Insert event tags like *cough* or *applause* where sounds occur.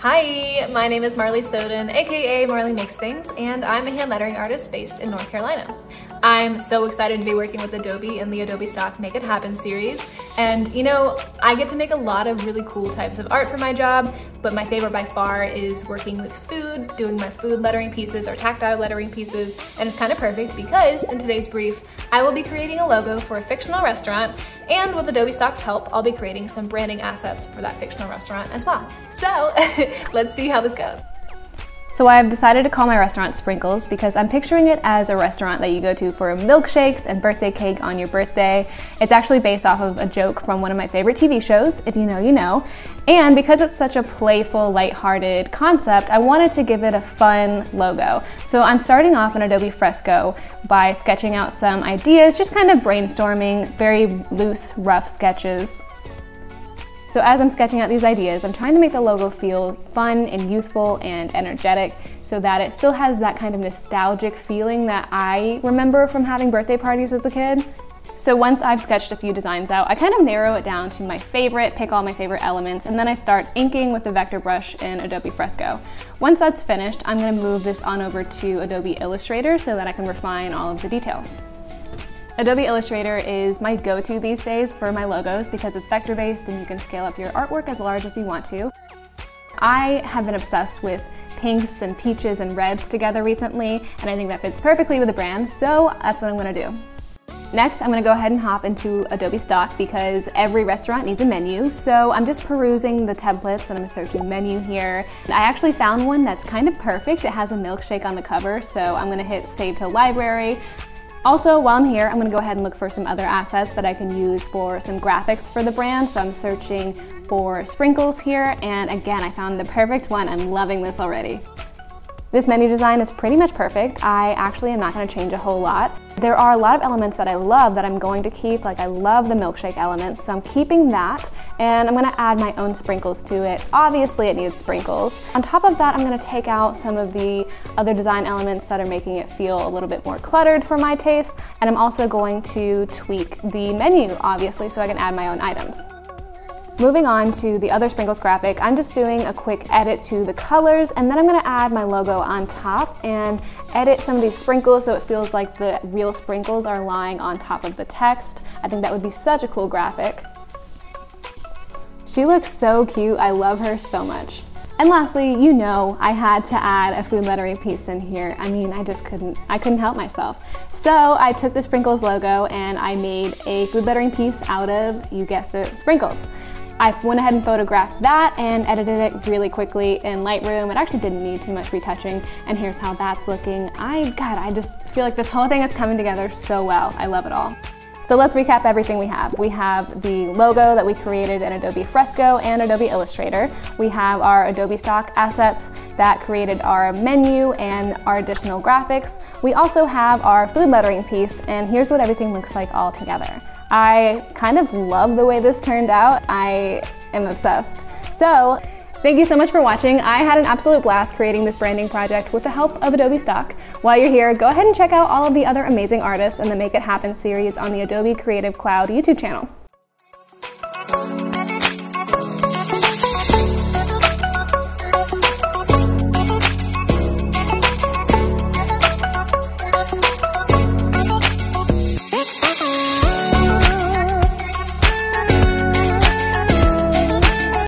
Hi, my name is Marley Soden, aka Marley Makes Things, and I'm a hand lettering artist based in North Carolina. I'm so excited to be working with Adobe in the Adobe Stock Make It Happen series. And you know, I get to make a lot of really cool types of art for my job, but my favorite by far is working with food, doing my food lettering pieces or tactile lettering pieces, and it's kind of perfect because in today's brief, I will be creating a logo for a fictional restaurant, and with Adobe Stock's help, I'll be creating some branding assets for that fictional restaurant as well. So *laughs* let's see how this goes. So I've decided to call my restaurant Sprinkles because I'm picturing it as a restaurant that you go to for milkshakes and birthday cake on your birthday. It's actually based off of a joke from one of my favorite TV shows, if you know, you know. And because it's such a playful, lighthearted concept, I wanted to give it a fun logo. So I'm starting off in Adobe Fresco by sketching out some ideas, just kind of brainstorming, very loose, rough sketches. So as I'm sketching out these ideas, I'm trying to make the logo feel fun and youthful and energetic so that it still has that kind of nostalgic feeling that I remember from having birthday parties as a kid. So once I've sketched a few designs out, I kind of narrow it down to my favorite, pick all my favorite elements, and then I start inking with the vector brush in Adobe Fresco. Once that's finished, I'm gonna move this on over to Adobe Illustrator so that I can refine all of the details. Adobe Illustrator is my go-to these days for my logos because it's vector-based and you can scale up your artwork as large as you want to. I have been obsessed with pinks and peaches and reds together recently, and I think that fits perfectly with the brand, so that's what I'm gonna do. Next, I'm gonna go ahead and hop into Adobe Stock because every restaurant needs a menu. So I'm just perusing the templates and I'm searching menu here. I actually found one that's kind of perfect. It has a milkshake on the cover, so I'm gonna hit save to library. Also, while I'm here, I'm gonna go ahead and look for some other assets that I can use for some graphics for the brand. So I'm searching for sprinkles here, and again, I found the perfect one. I'm loving this already. This menu design is pretty much perfect. I actually am not gonna change a whole lot. There are a lot of elements that I love that I'm going to keep, like I love the milkshake elements, so I'm keeping that, and I'm gonna add my own sprinkles to it. Obviously it needs sprinkles. On top of that, I'm gonna take out some of the other design elements that are making it feel a little bit more cluttered for my taste, and I'm also going to tweak the menu, obviously, so I can add my own items. Moving on to the other sprinkles graphic, I'm just doing a quick edit to the colors and then I'm gonna add my logo on top and edit some of these sprinkles so it feels like the real sprinkles are lying on top of the text. I think that would be such a cool graphic. She looks so cute, I love her so much. And lastly, you know I had to add a food lettering piece in here. I mean, I just couldn't, I couldn't help myself. So I took the Sprinkles logo and I made a food lettering piece out of, you guessed it, Sprinkles. I went ahead and photographed that and edited it really quickly in Lightroom. It actually didn't need too much retouching and here's how that's looking. I, God, I just feel like this whole thing is coming together so well. I love it all. So let's recap everything we have. We have the logo that we created in Adobe Fresco and Adobe Illustrator. We have our Adobe Stock assets that created our menu and our additional graphics. We also have our food lettering piece and here's what everything looks like all together. I kind of love the way this turned out. I am obsessed. So Thank you so much for watching. I had an absolute blast creating this branding project with the help of Adobe Stock. While you're here, go ahead and check out all of the other amazing artists in the Make It Happen series on the Adobe Creative Cloud YouTube channel.